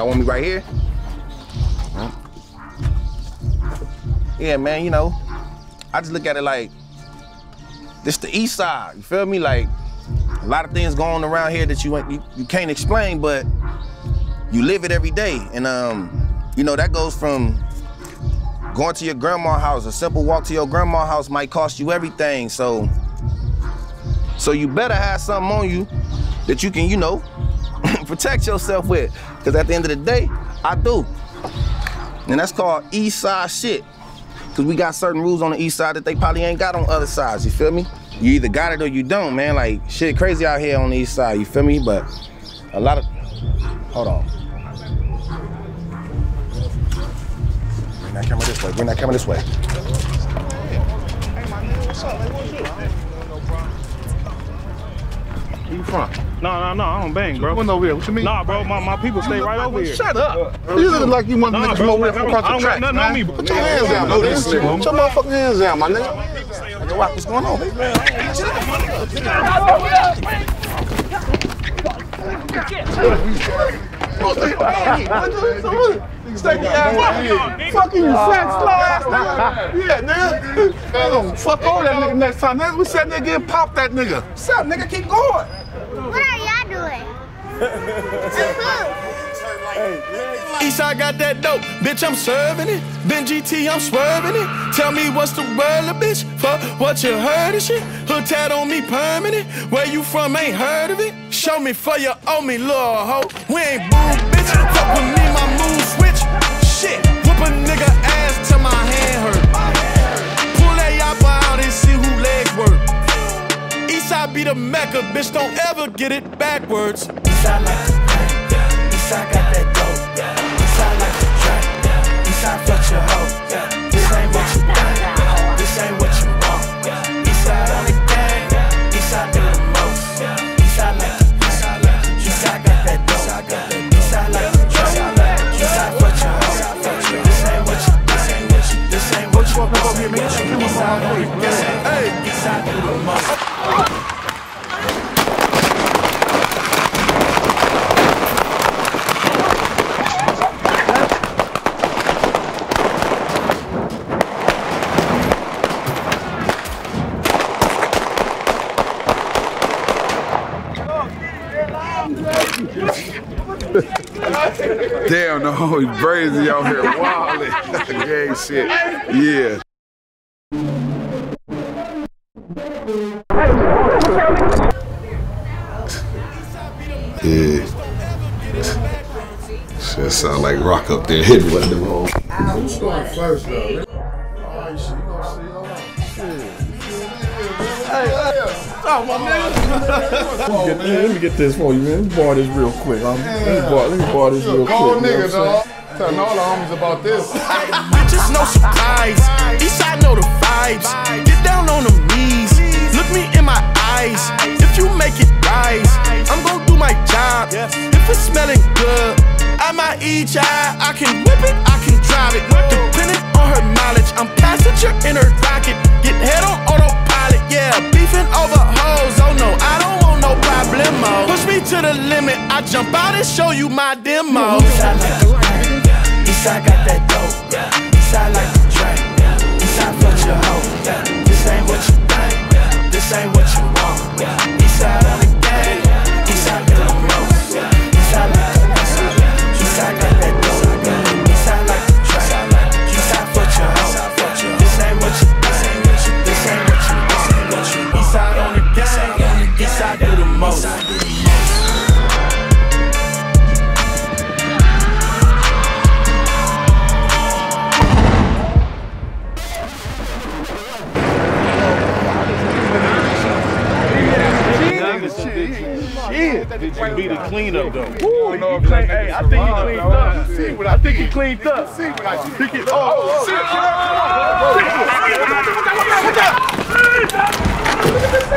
Y'all want me right here? Yeah, man, you know, I just look at it like this the east side. You feel me? Like a lot of things going around here that you you, you can't explain, but you live it every day. And um, you know, that goes from going to your grandma's house. A simple walk to your grandma's house might cost you everything. So so you better have something on you that you can, you know, protect yourself with. Cause at the end of the day, I do. And that's called east side shit. Cause we got certain rules on the east side that they probably ain't got on other sides, you feel me? You either got it or you don't, man. Like shit crazy out here on the east side, you feel me? But a lot of hold on. Bring that camera this way, bring that camera this way. Where you from? No, no, no, I don't bang, bro. One over here. What you mean? Nah, bro, my, my people stay right over here. Shut up. You look like you want to Nah, bro, from over here across I don't the got track. nothing on man. me, bro. Put your hands down, bro. Put your motherfucking hands down, my nigga. What's going on, baby? Fucking you fat slow ass nigga. Yeah, nigga. Fuck over that nigga next time. Nigga, we said nigga get pop that nigga. What's up, nigga? Keep going. What are y'all doing? Eastside got that dope, bitch, I'm serving it. Ben GT, I'm swerving it. Tell me what's the word, little bitch, for what you heard of shit. Hood tat on me permanent. Where you from, ain't heard of it. Show me for you owe me, little hoe. We ain't boo, bitch. Fuck with me, my move switch. Shit, whoop a nigga ass till my hand hurt. Pull that yappa out and see who legs work. Eastside be the mecca, bitch, don't ever get it backwards. Eastside like the bank, Eastside got that dope, Eastside like the track, fuck your hoe. This Damn, the he's crazy out here, wildin'. Gang shit. Yeah. Yeah. Shit sound like rock up there hitting one of them on. Let me get this for you, man. Let me borrow this real quick. Um, let, me borrow, let me borrow this real Cold quick. you know nigga, dog. Telling all the homies about this. Bitches no surprise. Eastside know the vibes. Get down on them knees. Look me in my eyes. If you make it rise, I'm gon' do my job. If it's smelling good, I might eat ya. I can whip it, I can drive it. Depending on her mileage, I'm passenger in her rocket. Get head on autopilot, no, I don't want no problemo. Oh. Push me to the limit, I jump out and show you my demo. Eastside got that dope, did you be the cleanup though? Woo, you clean, hey, I think he cleaned up. See what I think he cleaned up. See what I. Oh, oh, oh, shit! Look at this!